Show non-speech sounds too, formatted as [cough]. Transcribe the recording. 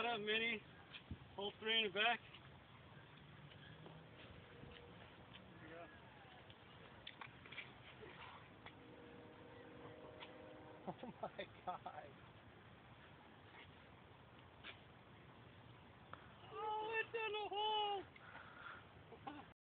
Camerata Mini, hole three in the back. [laughs] Oh my god.